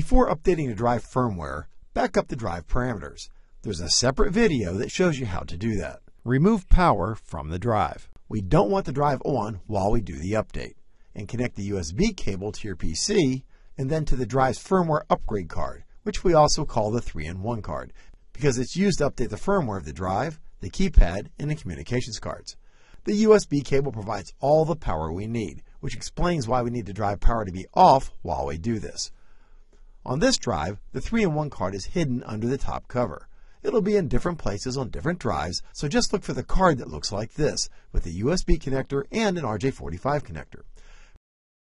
Before updating the drive firmware, back up the drive parameters. There's a separate video that shows you how to do that. Remove power from the drive. We don't want the drive on while we do the update. And connect the USB cable to your PC and then to the drive's firmware upgrade card, which we also call the 3-in-1 card, because it's used to update the firmware of the drive, the keypad, and the communications cards. The USB cable provides all the power we need, which explains why we need the drive power to be off while we do this. On this drive, the 3-in-1 card is hidden under the top cover. It'll be in different places on different drives, so just look for the card that looks like this, with a USB connector and an RJ45 connector.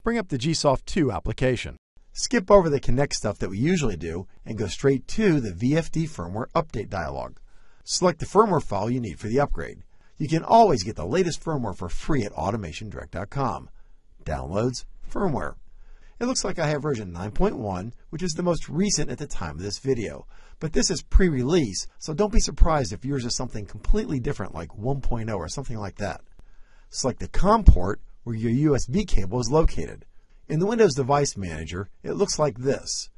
Bring up the GSoft 2 application. Skip over the Connect stuff that we usually do and go straight to the VFD firmware update dialog. Select the firmware file you need for the upgrade. You can always get the latest firmware for free at automationdirect.com. Downloads, firmware. It looks like I have version 9.1, which is the most recent at the time of this video. But this is pre-release, so don't be surprised if yours is something completely different like 1.0 or something like that. Select the COM port where your USB cable is located. In the Windows Device Manager, it looks like this.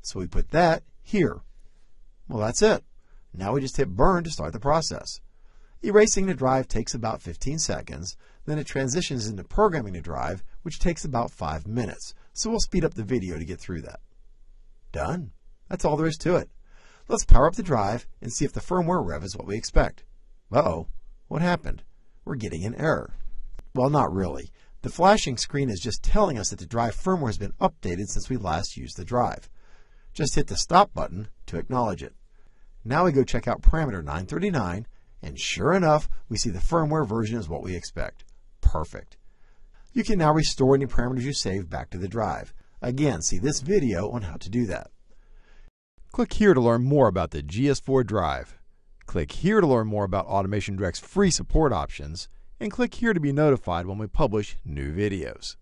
So we put that here. Well, that's it. Now we just hit burn to start the process. Erasing the drive takes about 15 seconds, then it transitions into programming the drive, which takes about 5 minutes. So we'll speed up the video to get through that. Done. That's all there is to it. Let's power up the drive and see if the firmware rev is what we expect. Uh-oh, what happened? We're getting an error. Well, not really. The flashing screen is just telling us that the drive firmware has been updated since we last used the drive. Just hit the stop button to acknowledge it. Now we go check out parameter 939, and sure enough, we see the firmware version is what we expect. Perfect. You can now restore any parameters you saved back to the drive. Again, see this video on how to do that. Click here to learn more about the GS4 drive. Click here to learn more about Automation Direct's free support options, and click here to be notified when we publish new videos.